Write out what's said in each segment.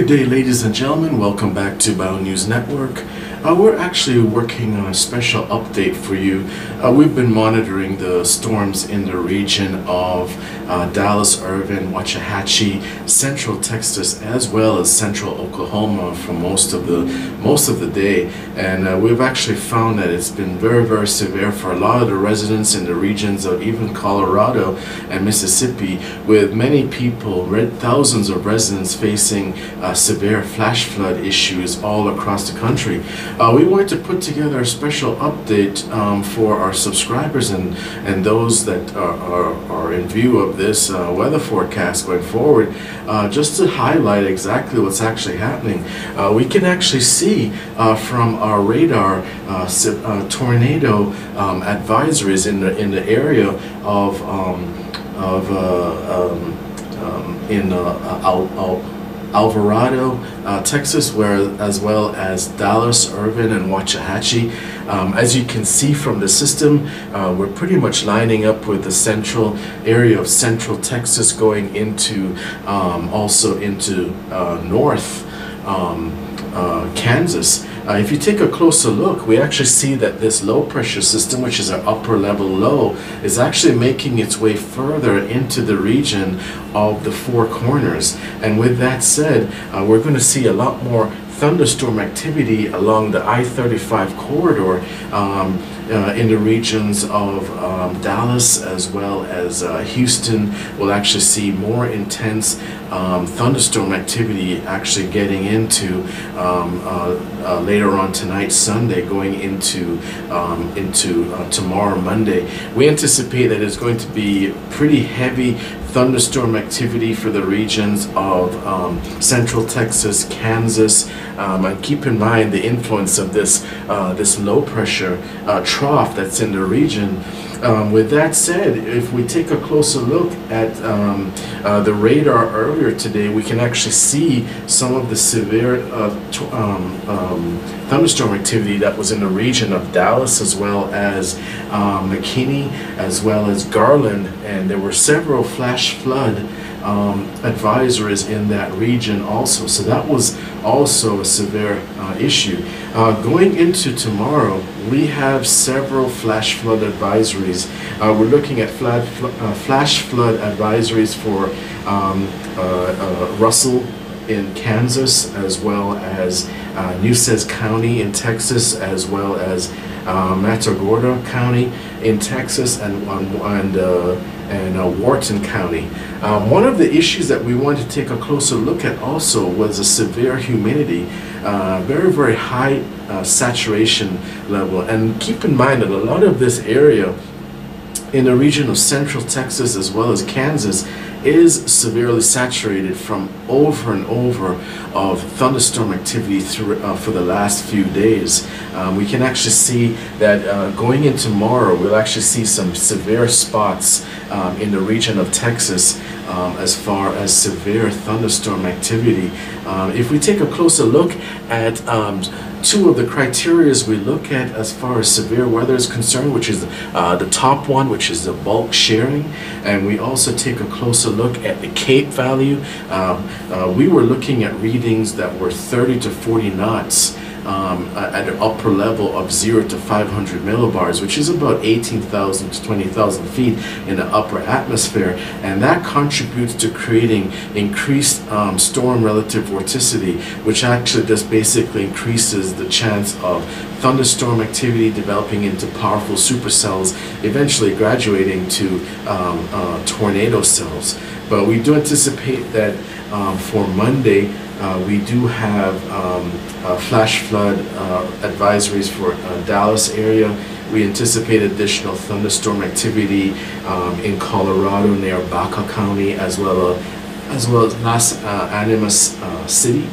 Good day, ladies and gentlemen. Welcome back to BioNews Network. Uh, we're actually working on a special update for you. Uh, we've been monitoring the storms in the region of uh, Dallas, Irving, Waxahachie, Central Texas, as well as Central Oklahoma for most of the most of the day. And uh, we've actually found that it's been very, very severe for a lot of the residents in the regions of even Colorado and Mississippi, with many people, thousands of residents facing uh, severe flash flood issues all across the country. Uh, we wanted to put together a special update um, for our subscribers and, and those that are, are, are in view of this uh, weather forecast going forward, uh, just to highlight exactly what's actually happening. Uh, we can actually see uh, from our radar uh, tornado um, advisories in the in the area of um, of um, um, in Al Alvarado, uh, Texas, where as well as Dallas, Irving, and Waxahachie. Um, as you can see from the system, uh, we're pretty much lining up with the central area of central Texas going into um, also into uh, north um, uh, Kansas. Uh, if you take a closer look, we actually see that this low pressure system, which is our upper level low, is actually making its way further into the region of the four corners. And with that said, uh, we're going to see a lot more thunderstorm activity along the I-35 corridor um, uh, in the regions of um, Dallas as well as uh, Houston. We'll actually see more intense um, thunderstorm activity actually getting into um, uh, uh, later on tonight, Sunday, going into um, into uh, tomorrow, Monday. We anticipate that it's going to be pretty heavy thunderstorm activity for the regions of um, central Texas, Kansas, um, and keep in mind the influence of this uh, this low pressure uh, trough that's in the region. Um, with that said, if we take a closer look at um, uh, the radar earlier today, we can actually see some of the severe uh, um, um, thunderstorm activity that was in the region of Dallas as well as um, McKinney as well as Garland and there were several flash flood um, advisories in that region also. So that was also a severe uh, issue. Uh, going into tomorrow, we have several flash flood advisories. Uh, we're looking at flood, uh, flash flood advisories for um, uh, uh, Russell in Kansas, as well as Nueces County in Texas, as well as uh, Matagorda County in Texas, and and uh, and uh, Wharton County. Um, one of the issues that we wanted to take a closer look at also was a severe humidity, uh, very very high uh, saturation level, and keep in mind that a lot of this area in the region of central Texas as well as Kansas is severely saturated from over and over of thunderstorm activity through, uh, for the last few days. Um, we can actually see that uh, going in tomorrow, we'll actually see some severe spots um, in the region of Texas um, as far as severe thunderstorm activity. Um, if we take a closer look at um, two of the criterias we look at as far as severe weather is concerned, which is uh, the top one, which is the bulk shearing, and we also take a closer look at the CAPE value. Um, uh, we were looking at readings that were 30 to 40 knots um, at an upper level of 0 to 500 millibars, which is about 18,000 to 20,000 feet in the upper atmosphere. And that contributes to creating increased um, storm relative vorticity, which actually just basically increases the chance of thunderstorm activity developing into powerful supercells, eventually graduating to um, uh, tornado cells. But we do anticipate that um, for Monday, uh, we do have um, uh, flash flood uh, advisories for uh, Dallas area. We anticipate additional thunderstorm activity um, in Colorado near Baca County as well, as, well as Las Animas City.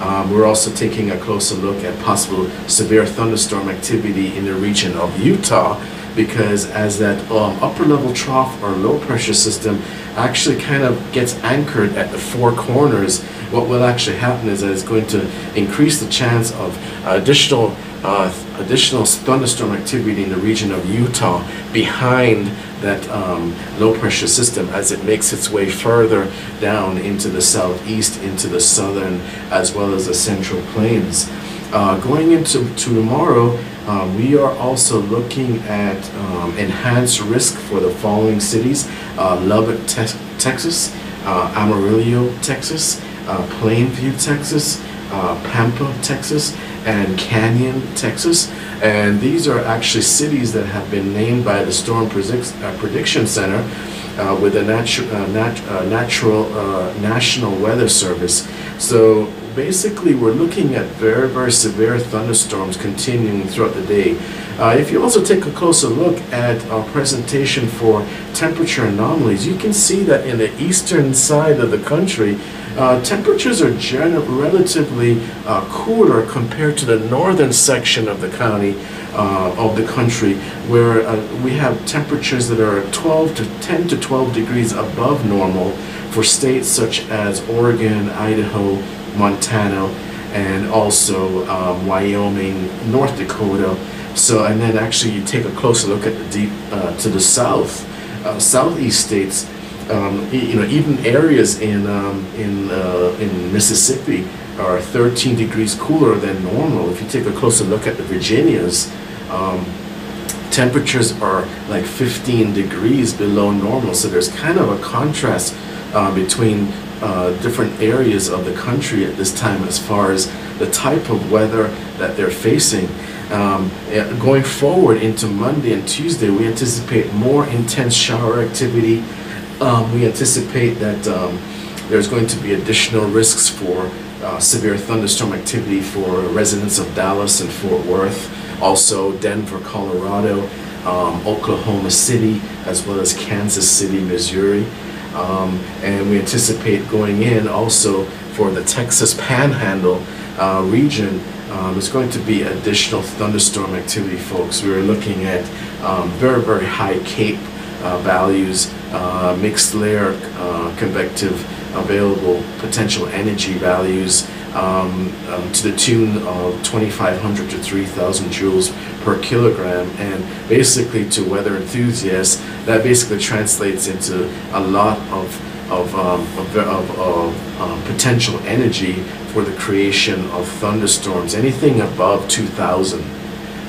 Um, we're also taking a closer look at possible severe thunderstorm activity in the region of Utah because as that um, upper level trough or low pressure system actually kind of gets anchored at the four corners, what will actually happen is that it's going to increase the chance of additional uh, additional thunderstorm activity in the region of Utah behind that um, low pressure system as it makes its way further down into the southeast, into the southern, as well as the central plains. Uh, going into tomorrow, uh, we are also looking at um, enhanced risk for the following cities uh, Lubbock, te Texas, uh, Amarillo, Texas, uh, Plainview, Texas, uh, Pampa, Texas, and Canyon, Texas. And these are actually cities that have been named by the Storm Prediction Center with the natu nat natural National Weather Service. So basically we're looking at very, very severe thunderstorms continuing throughout the day. Uh, if you also take a closer look at our presentation for temperature anomalies, you can see that in the eastern side of the country, uh, temperatures are generally relatively uh, cooler compared to the northern section of the county, uh, of the country, where uh, we have temperatures that are 12 to 10 to 12 degrees above normal for states such as Oregon, Idaho, Montana, and also um, Wyoming, North Dakota. So, and then actually you take a closer look at the deep uh, to the south, uh, southeast states. Um, you know, even areas in um, in uh, in Mississippi are 13 degrees cooler than normal. If you take a closer look at the Virginias, um, temperatures are like 15 degrees below normal. So there's kind of a contrast uh, between uh, different areas of the country at this time as far as the type of weather that they're facing. Um, going forward into Monday and Tuesday, we anticipate more intense shower activity. Um, we anticipate that um, there's going to be additional risks for uh, severe thunderstorm activity for residents of Dallas and Fort Worth, also Denver, Colorado, um, Oklahoma City, as well as Kansas City, Missouri. Um, and we anticipate going in also for the Texas Panhandle uh, region. Um, there's going to be additional thunderstorm activity, folks. We are looking at um, very, very high CAPE uh, values, uh, mixed layer uh, convective available potential energy values um, um, to the tune of 2,500 to 3,000 joules per kilogram. And basically, to weather enthusiasts, that basically translates into a lot of, of, um, of, of, of um, potential energy for the creation of thunderstorms. Anything above 2,000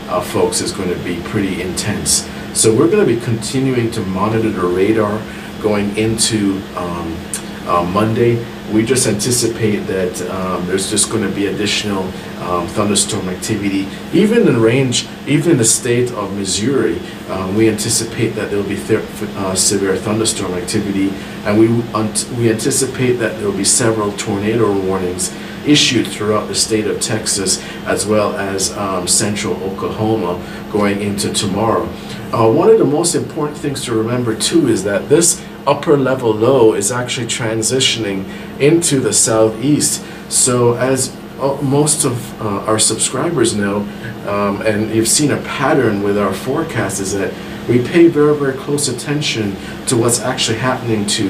uh, folks is going to be pretty intense. So we're going to be continuing to monitor the radar going into um, uh, Monday we just anticipate that um, there's just going to be additional um, thunderstorm activity. Even in range, even in the state of Missouri, um, we anticipate that there will be th uh, severe thunderstorm activity, and we we anticipate that there will be several tornado warnings issued throughout the state of Texas as well as um, central Oklahoma going into tomorrow. Uh, one of the most important things to remember too is that this upper level low is actually transitioning into the southeast. So as uh, most of uh, our subscribers know, um, and you've seen a pattern with our forecast, is that we pay very, very close attention to what's actually happening to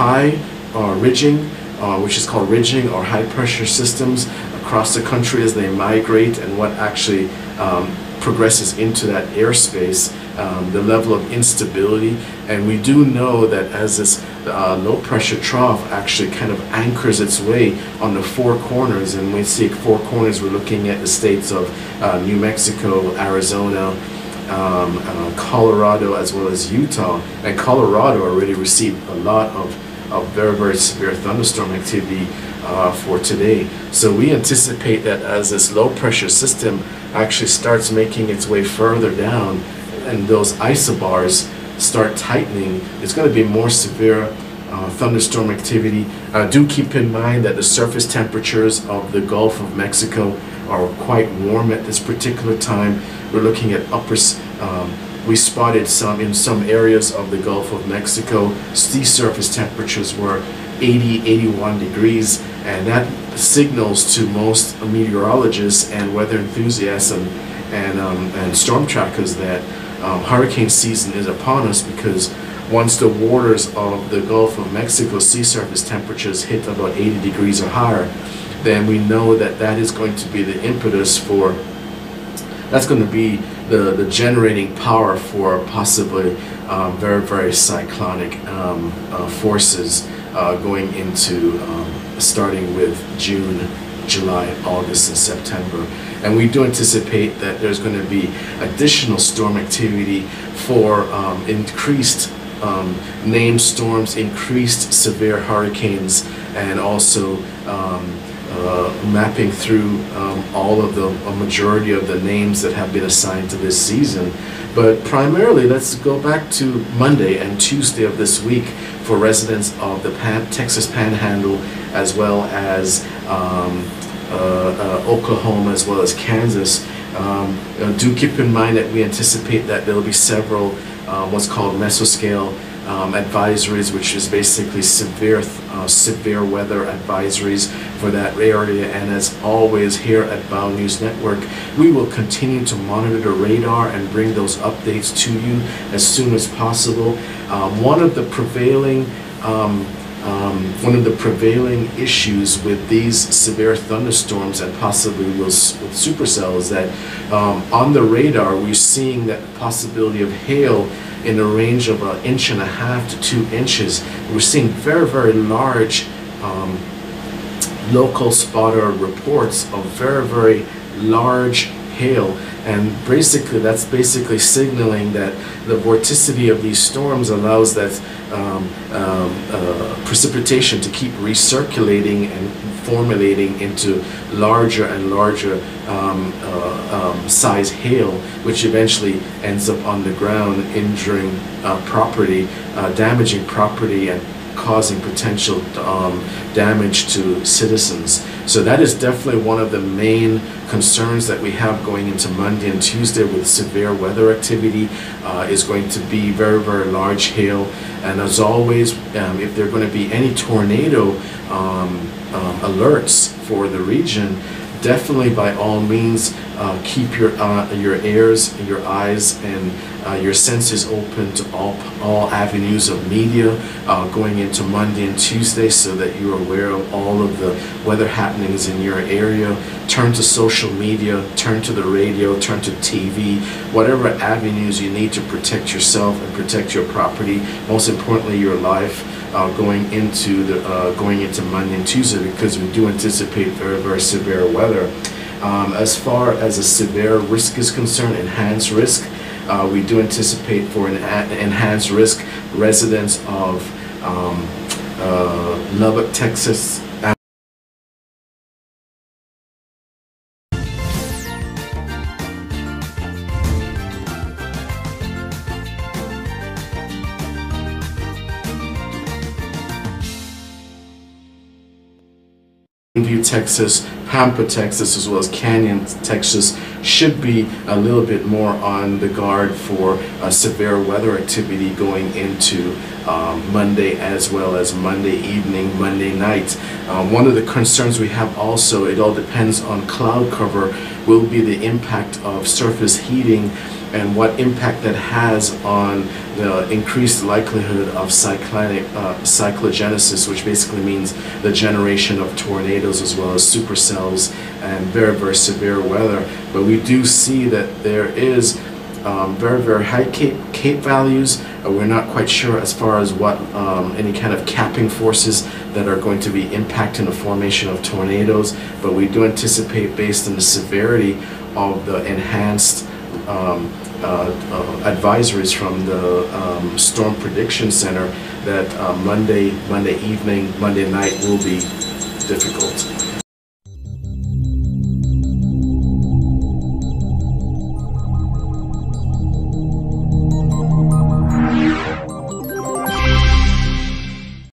high uh, ridging, uh, which is called ridging or high pressure systems across the country as they migrate and what actually um, progresses into that airspace, um, the level of instability. And we do know that as this uh, low pressure trough actually kind of anchors its way on the four corners, and we see four corners, we're looking at the states of uh, New Mexico, Arizona, um, uh, Colorado, as well as Utah. And Colorado already received a lot of, of very, very severe thunderstorm activity uh, for today. So we anticipate that as this low pressure system actually starts making its way further down and those isobars start tightening, it's going to be more severe uh, thunderstorm activity. Uh, do keep in mind that the surface temperatures of the Gulf of Mexico are quite warm at this particular time. We're looking at upper, um, we spotted some in some areas of the Gulf of Mexico, sea surface temperatures were 80, 81 degrees, and that signals to most meteorologists and weather enthusiasts and, and, um, and storm trackers that um, hurricane season is upon us because once the waters of the Gulf of Mexico sea surface temperatures hit about 80 degrees or higher, then we know that that is going to be the impetus for that's going to be the, the generating power for possibly um, very, very cyclonic um, uh, forces uh, going into um, starting with June, July, August, and September. And we do anticipate that there's going to be additional storm activity for um, increased um, named storms, increased severe hurricanes, and also um, uh, mapping through um, all of the a majority of the names that have been assigned to this season. But primarily, let's go back to Monday and Tuesday of this week for residents of the Pan Texas Panhandle, as well as um, uh, uh, Oklahoma, as well as Kansas. Um, uh, do keep in mind that we anticipate that there will be several uh, what's called mesoscale um, advisories, which is basically severe, uh, severe weather advisories for that area. And as always, here at Bow News Network, we will continue to monitor the radar and bring those updates to you as soon as possible. Um, one of the prevailing um, um, one of the prevailing issues with these severe thunderstorms and possibly with, with is that um, on the radar we're seeing that possibility of hail in the range of an inch and a half to two inches. We're seeing very, very large um, local spotter reports of very, very large hail. And basically, that's basically signaling that the vorticity of these storms allows that um, um, uh, precipitation to keep recirculating and formulating into larger and larger um, uh, um, size hail, which eventually ends up on the ground, injuring uh, property, uh, damaging property, and causing potential um, damage to citizens. So that is definitely one of the main concerns that we have going into Monday and Tuesday with severe weather activity uh, is going to be very, very large hail. And as always, um, if there are going to be any tornado um, um, alerts for the region, definitely by all means uh, keep your uh, your ears, your eyes, and uh, your senses open to all all avenues of media uh, going into Monday and Tuesday, so that you're aware of all of the weather happenings in your area. Turn to social media, turn to the radio, turn to TV, whatever avenues you need to protect yourself and protect your property. Most importantly, your life. Uh, going into the uh, going into Monday and Tuesday because we do anticipate very very severe weather. Um, as far as a severe risk is concerned, enhanced risk, uh, we do anticipate for an enhanced risk residents of um, uh, Lubbock, Texas, Texas, Pampa, Texas, as well as Canyon, Texas, should be a little bit more on the guard for severe weather activity going into um, Monday as well as Monday evening, Monday night. Uh, one of the concerns we have also, it all depends on cloud cover, will be the impact of surface heating and what impact that has on the increased likelihood of cyclonic uh, cyclogenesis, which basically means the generation of tornadoes as well as supercells and very, very severe weather. But we do see that there is um, very, very high CAPE, CAPE values. Uh, we're not quite sure as far as what um, any kind of capping forces that are going to be impacting the formation of tornadoes, but we do anticipate based on the severity of the enhanced um, uh, uh, advisories from the um, Storm Prediction Center that uh, Monday, Monday evening, Monday night will be difficult.